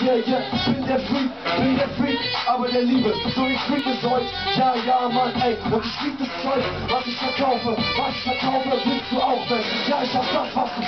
yeah, yeah, bin der Freak, bin der Freak, aber der Liebe, so ich Freak euch. Ja, ja, Mann, ey, und ich lieb das Zeug, was ich verkaufe, was ich verkaufe, willst du auch, wenn, ja, ich hab das, was du